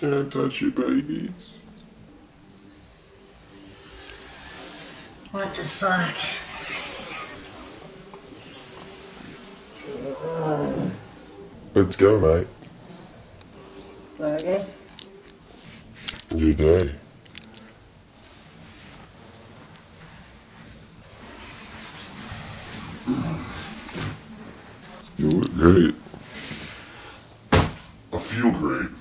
Your babies. What the fuck? Let's go, mate. Okay. Your day. You look great. I feel great.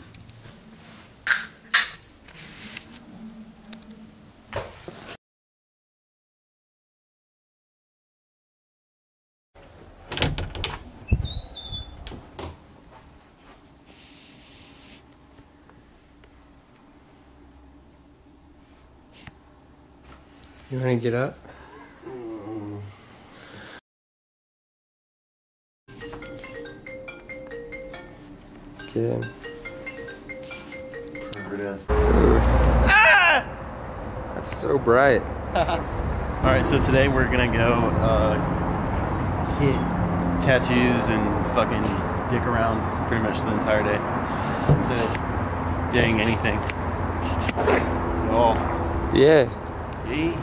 You want to get up? Get in. Ah! That's so bright. All right, so today we're gonna go uh, get tattoos and fucking dick around pretty much the entire day instead of doing anything. Oh, Yeah. Yeah.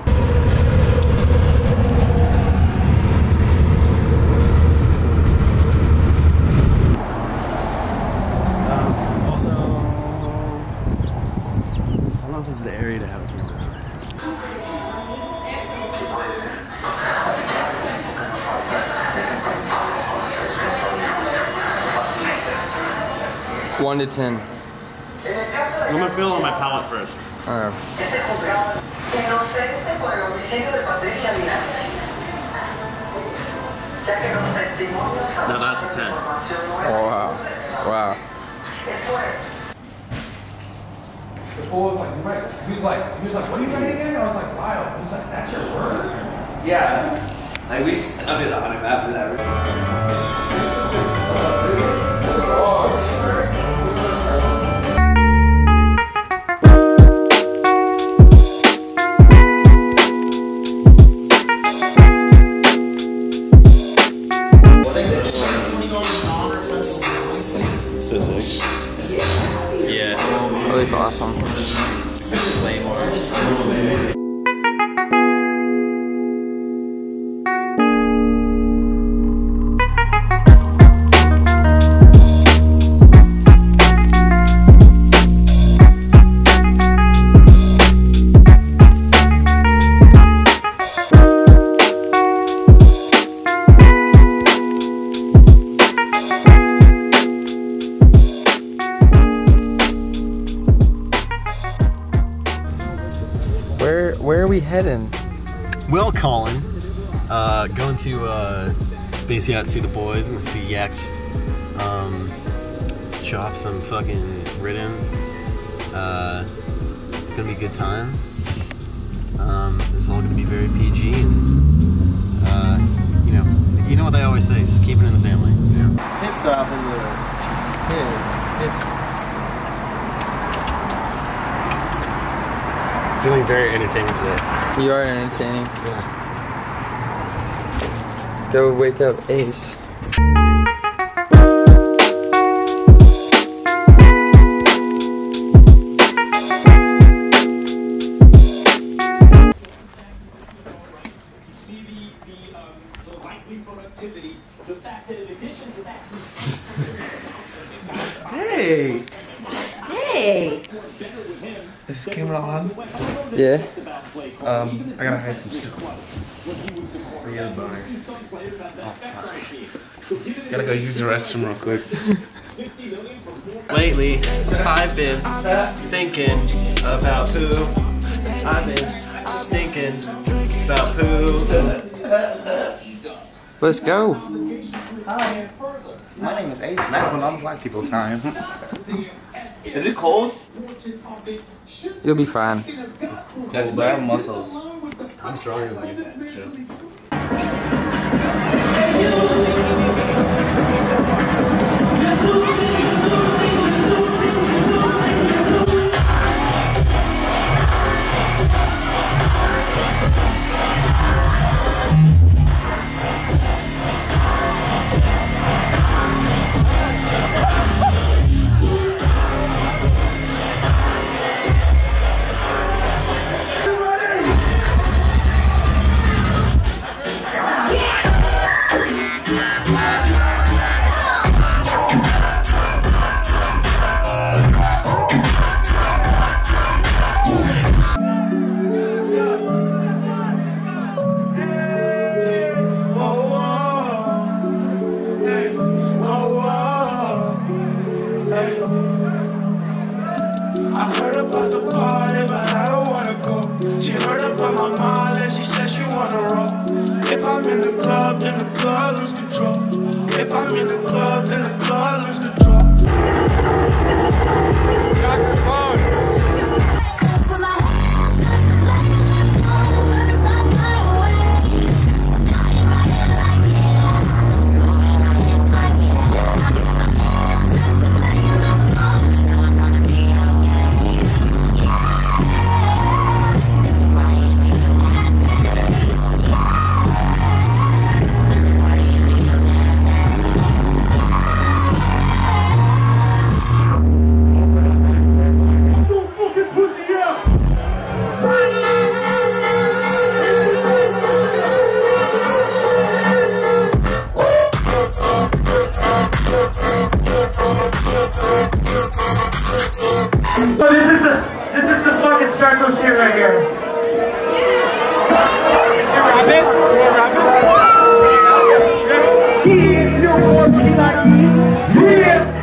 Um, also, I don't know if this is the area to have a camera. One to ten. I'm gonna feel on my palate first. Uh, que no cese por el homicidio de Patricia Vidal, ya que los testimonios No, that's a 10. información oh, nueva wow. Wow. eso es The fool was like, you right. He was like, he was like, what are you writing again? I was like, Lyle. He was like, that's your word? Yeah. Like we stubbed it on him after that. Yeah. That looks awesome. Where where are we heading? Well, Colin, uh, going to uh, Space Yacht, see the boys, and see Yaks um, chop some fucking riddim. Uh, it's gonna be a good time. Um, it's all gonna be very PG, and uh, you know, you know what they always say: just keep it in the family. You know? Pit stop in the pit. It's feeling very entertaining today. You are entertaining. Yeah. Go wake up Ace. see the, the, um, the likely productivity, the fact that in addition to that, Hey. Hey! Is this camera on? Yeah. Um, I gotta hide some stuff. Gotta go use the restroom real quick. Lately, I've been thinking about poo. I've been thinking about poo. Let's go. Hi. My name is Ace, and I don't know black people time. Is it cold? You'll be fine. Cool, because I have muscles. I'm stronger than you.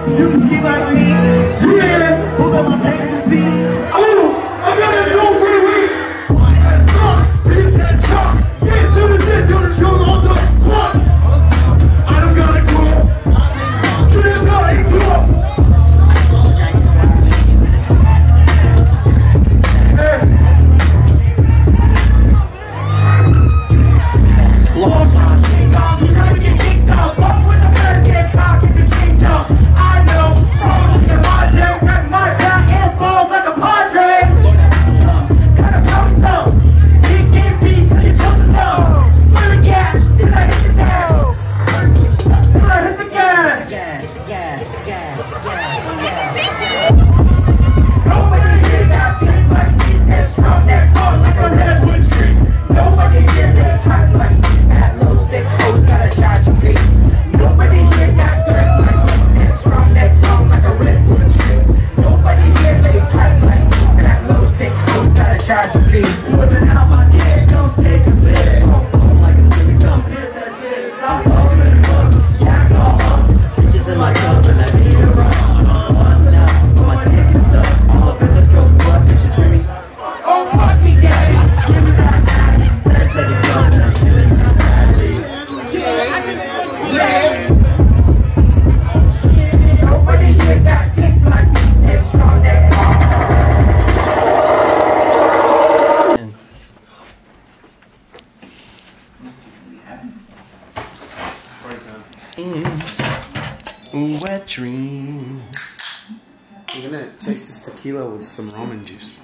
You can be like me. yes, yes. dreams. Wet dreams. We're gonna taste this tequila with some ramen juice.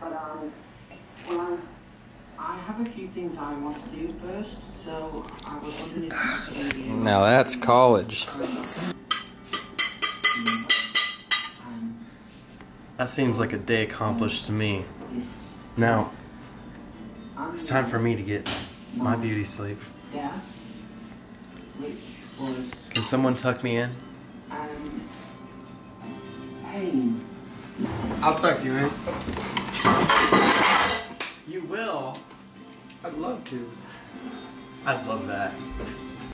But um, well, I have a few things I want to do first, so I was wondering if Now that's college. That seems like a day accomplished to me. Now, it's time for me to get my beauty sleep. Yeah. Which was. Can someone tuck me in? Um, pain. I'll tuck you in. You will. I'd love to. I'd love that.